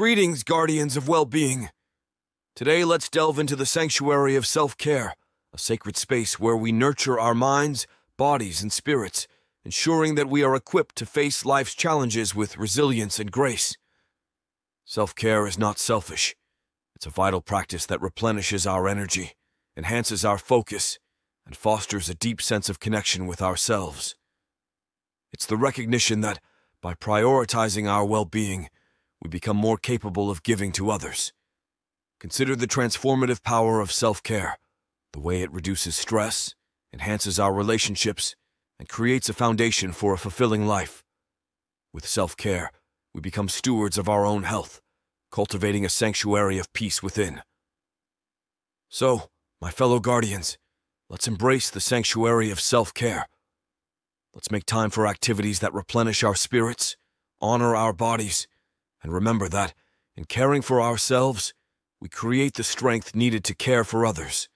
Greetings, guardians of well being. Today, let's delve into the sanctuary of self care, a sacred space where we nurture our minds, bodies, and spirits, ensuring that we are equipped to face life's challenges with resilience and grace. Self care is not selfish, it's a vital practice that replenishes our energy, enhances our focus, and fosters a deep sense of connection with ourselves. It's the recognition that, by prioritizing our well being, we become more capable of giving to others. Consider the transformative power of self care, the way it reduces stress, enhances our relationships, and creates a foundation for a fulfilling life. With self care, we become stewards of our own health, cultivating a sanctuary of peace within. So, my fellow guardians, let's embrace the sanctuary of self care. Let's make time for activities that replenish our spirits, honor our bodies, and remember that, in caring for ourselves, we create the strength needed to care for others.